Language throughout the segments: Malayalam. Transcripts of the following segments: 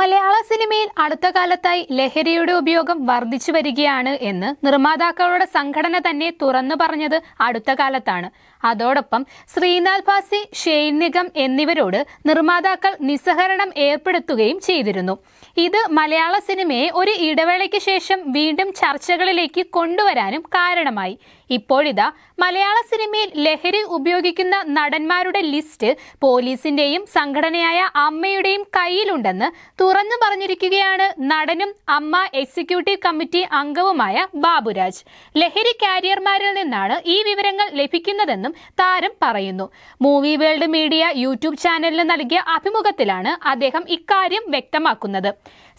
മലയാള സിനിമയിൽ അടുത്ത കാലത്തായി ലഹരിയുടെ ഉപയോഗം വർദ്ധിച്ചു വരികയാണ് എന്ന് നിർമ്മാതാക്കളുടെ സംഘടന തന്നെ തുറന്നു പറഞ്ഞത് അടുത്ത കാലത്താണ്. അതോടൊപ്പം ശ്രീനാഥ് ഭാസി ഷെയ്ൻ നിഗം എന്നിവരോട് നിർമ്മാതാക്കൾ നിസ്സഹരണം ഏർപ്പെടുത്തുകയും ചെയ്തിരുന്നു. ഇത് മലയാള സിനിമയെ ഒരു ഇടവേളയ്ക്ക് ശേഷം വീണ്ടും ചർച്ചകളിലേക്ക് കൊണ്ടുവരാനും കാരണമായി. ഇപ്പോഴിതാ മലയാള സിനിമയിൽ ലഹരി ഉപയോഗിക്കുന്ന നടന്മാരുടെ ലിസ്റ്റ് പോലീസിന്റെയും സംഘടനയായ അമ്മയുടെയും കയ്യിലുണ്ടെന്ന് തുറന്നു പറഞ്ഞിരിക്കുകയാണ് നടനും അമ്മ എക്സിക്യൂട്ടീവ് കമ്മിറ്റി അംഗവുമായ ബാബുരാജ്. ലഹരി കാരിയർമാരിൽ നിന്നാണ് ഈ വിവരങ്ങൾ ലഭിക്കുന്നതെന്നും താരം പറയുന്നു. മൂവി വേൾഡ് മീഡിയ യൂട്യൂബ് ചാനലിന് നൽകിയ അഭിമുഖത്തിലാണ് അദ്ദേഹം ഇക്കാര്യം വ്യക്തമാക്കുന്നത്.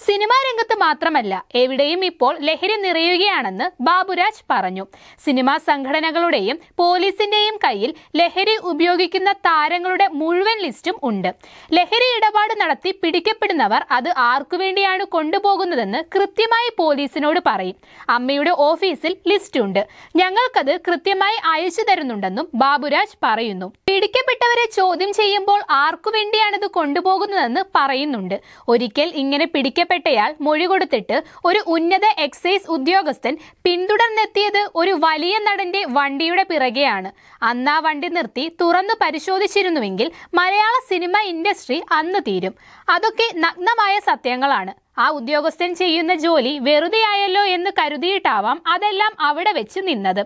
സിനിമാ രംഗത്ത് മാത്രമല്ല എവിടെയും ഇപ്പോൾ ലഹരി നിറയുകയാണെന്ന് ബാബുരാജ് പറഞ്ഞു. സിനിമാ സംഘടനകളുടെയും പോലീസിന്റെയും കയ്യിൽ ലഹരി ഉപയോഗിക്കുന്ന താരങ്ങളുടെ മുഴുവൻ ലിസ്റ്റും ഉണ്ട്. ലഹരി ഇടപാട് നടത്തി പിടിക്കപ്പെടുന്നവർ അത് ആർക്കു വേണ്ടിയാണ് കൊണ്ടുപോകുന്നതെന്ന് കൃത്യമായി പോലീസിനോട് പറയും. അമ്മയുടെ ഓഫീസിൽ ലിസ്റ്റ് ഉണ്ട് ഞങ്ങൾക്കത് കൃത്യമായി അയച്ചു തരുന്നുണ്ടെന്നും ബാബുരാജ് പറയുന്നു. പിടിക്കപ്പെട്ടവരെ ചോദ്യം ചെയ്യുമ്പോൾ ആർക്കു വേണ്ടിയാണിത് കൊണ്ടുപോകുന്നതെന്ന് പറയുന്നുണ്ട്. ഒരിക്കൽ ഇങ്ങനെ പിടിക്കപ്പെട്ടയാൾ മൊഴി കൊടുത്തിട്ട് ഒരു ഉന്നത എക്സൈസ് ഉദ്യോഗസ്ഥൻ പിന്തുടർന്നെത്തിയത് ഒരു വലിയ നടന്റെ വണ്ടിയുടെ പിറകെയാണ്. അന്ന് ആ വണ്ടി നിർത്തി തുറന്നു പരിശോധിച്ചിരുന്നുവെങ്കിൽ മലയാള സിനിമ ഇൻഡസ്ട്രി അന്ന് തീരും. അതൊക്കെ നഗ്നമായ സത്യങ്ങളാണ്. ആ ഉദ്യോഗസ്ഥൻ ചെയ്യുന്ന ജോലി വെറുതെയായല്ലോ എന്ന് കരുതിയിട്ടാവാം അതെല്ലാം അവിടെ വെച്ച് നിന്നത്.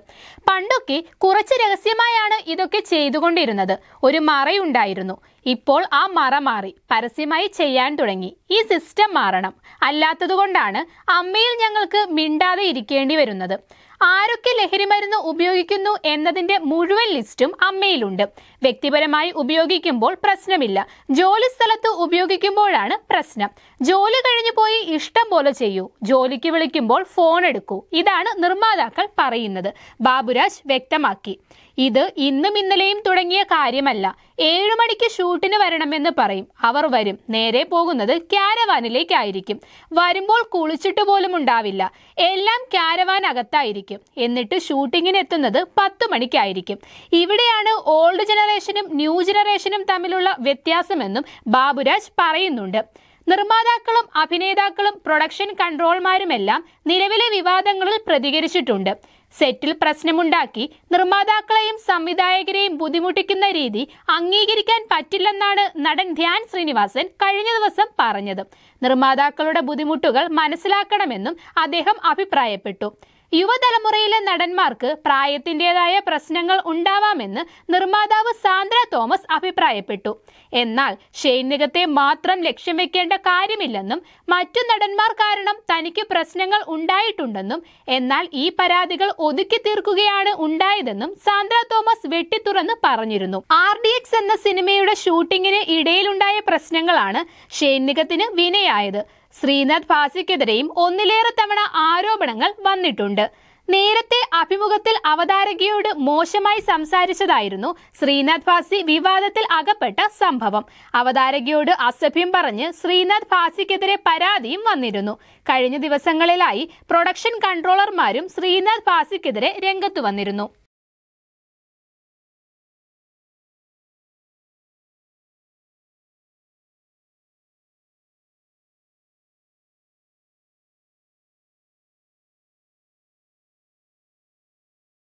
പണ്ടൊക്കെ കുറച്ച് രഹസ്യമായാണ് ഇതൊക്കെ ചെയ്തുകൊണ്ടിരുന്നത്. ഒരു മറയുണ്ടായിരുന്നു. ഇപ്പോൾ ആ മറ മാറി. പരസ്യമായി ചെയ്യാൻ തുടങ്ങി. ഈ സിസ്റ്റം മാറണം. അല്ലാത്തതുകൊണ്ടാണ് അമ്മയിൽ ഞങ്ങൾക്ക് മിണ്ടാതെ ഇരിക്കേണ്ടി വരുന്നത്. ആരൊക്കെ ലഹരി മരുന്ന് ഉപയോഗിക്കുന്നു എന്നതിന്റെ മുഴുവൻ ലിസ്റ്റും അമ്മയിലുണ്ട്. വ്യക്തിപരമായി ഉപയോഗിക്കുമ്പോൾ പ്രശ്നമില്ല. ജോലി സ്ഥലത്ത് ഉപയോഗിക്കുമ്പോഴാണ് പ്രശ്നം. ജോലി കഴിഞ്ഞു പോയി ഇഷ്ടം പോലെ ചെയ്യൂ. ജോലിക്ക് വിളിക്കുമ്പോൾ ഫോൺ എടുക്കൂ. ഇതാണ് നിർമ്മാതാക്കൾ പറയുന്നത്. ബാബുരാജ് വ്യക്തമാക്കി. ഇത് ഇന്നും ഇന്നലെയും തുടങ്ങിയ കാര്യമല്ല. ഏഴു മണിക്ക് ഷൂട്ടിന് വരണമെന്ന് പറയും. അവർ വരും. നേരെ പോകുന്നത് ക്യാരവാനിലേക്കായിരിക്കും. വരുമ്പോൾ കുളിച്ചിട്ട് പോലും ഉണ്ടാവില്ല. എല്ലാം ക്യാരവാൻ അകത്തായിരിക്കും എന്നിട്ട് ഷൂട്ടിങ്ങിന് എത്തുന്നത് പത്ത് മണിക്കായിരിക്കും. ഇവിടെയാണ് ഓൾഡ് ജനറേഷനും ന്യൂ ജനറേഷനും തമ്മിലുള്ള വ്യത്യാസമെന്നും ബാബുരാജ് പറയുന്നുണ്ട്. നിർമ്മാതാക്കളും അഭിനേതാക്കളും പ്രൊഡക്ഷൻ കൺട്രോൾമാരുമെല്ലാം നിലവിലെ വിവാദങ്ങളിൽ പ്രതികരിച്ചിട്ടുണ്ട്. സെറ്റിൽ പ്രശ്നമുണ്ടാക്കി നിർമ്മാതാക്കളെയും സംവിധായകരെയും ബുദ്ധിമുട്ടിക്കുന്ന രീതി അംഗീകരിക്കാൻ പറ്റില്ലെന്നാണ് നടൻ ധ്യാൻ ശ്രീനിവാസൻ കഴിഞ്ഞ ദിവസം പറഞ്ഞത്. നിർമ്മാതാക്കളുടെ ബുദ്ധിമുട്ടുകൾ മനസ്സിലാക്കണമെന്നും അദ്ദേഹം അഭിപ്രായപ്പെട്ടു. യുവതലമുറയിലെ നടന്മാർക്ക് പ്രായത്തിന്റെതായ പ്രശ്നങ്ങൾ ഉണ്ടാവാമെന്ന് നിർമ്മാതാവ് സാന്ദ്ര തോമസ് അഭിപ്രായപ്പെട്ടു. എന്നാൽ ഷെയ്ൻ നിഗത്തെ മാത്രം ലക്ഷ്യം വെക്കേണ്ട കാര്യമില്ലെന്നും മറ്റു നടന്മാർ കാരണം തനിക്ക് പ്രശ്നങ്ങൾ ഉണ്ടായിട്ടുണ്ടെന്നും എന്നാൽ ഈ പരാതികൾ ഒതുക്കി തീർക്കുകയാണ് ഉണ്ടായതെന്നും സാന്ദ്ര തോമസ് വെട്ടിത്തുറന്ന് പറഞ്ഞിരുന്നു. ആർ ഡി എക്സ് എന്ന സിനിമയുടെ ഷൂട്ടിങ്ങിന് ഇടയിലുണ്ടായ പ്രശ്നങ്ങളാണ് ഷെയ്ൻ നിഗത്തിന് വിനയായത്. ശ്രീനാഥ് ഭാസിക്കെതിരെയും ഒന്നിലേറെ തവണ ആരോപണങ്ങൾ വന്നിട്ടുണ്ട്. നേരത്തെ അഭിമുഖത്തിൽ അവതാരകയോട് മോശമായി സംസാരിച്ചതായിരുന്നു ശ്രീനാഥ് ഭാസി വിവാദത്തിൽ അകപ്പെട്ട സംഭവം. അവതാരകയോട് അസഭ്യം പറഞ്ഞ് ശ്രീനാഥ് ഭാസിക്കെതിരെ പരാതിയും വന്നിരുന്നു. കഴിഞ്ഞ ദിവസങ്ങളിലായി പ്രൊഡക്ഷൻ കൺട്രോളർമാരും ശ്രീനാഥ് ഭാസിക്കെതിരെ രംഗത്തു വന്നിരുന്നു.